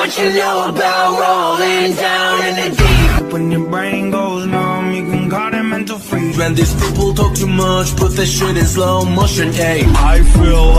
What you know about rolling down in the deep? When your brain goes numb, you can call it mental freeze. When these people talk too much, put that shit in slow motion, ayy I feel